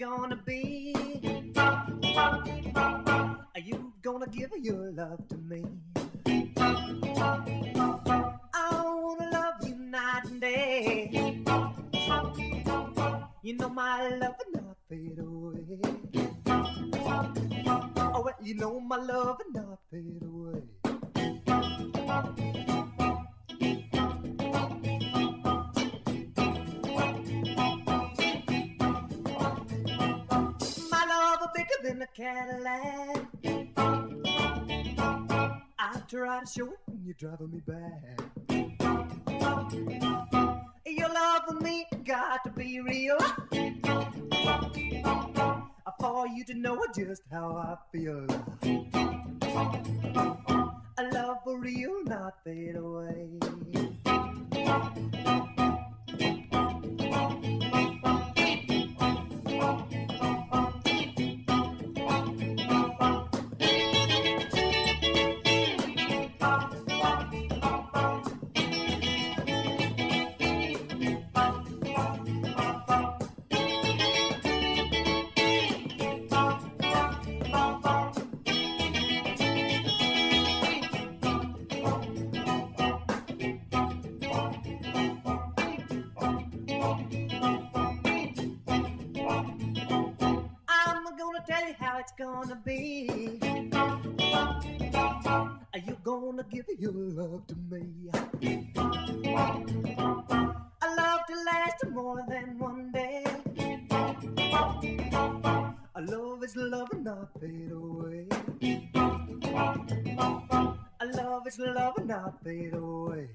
gonna be? Are you gonna give your love to me? I wanna love you night and day. You know my love will not fade away. Oh, well, you know my love will not fade away. Cadillac. I try to show it when you're driving me back. Your love for me got to be real. For you to know just how I feel. A love for real, not fade away. Gonna be. Are you gonna give your love to me? A love to last more than one day. A love is love and not fade away. A love is love and not fade away.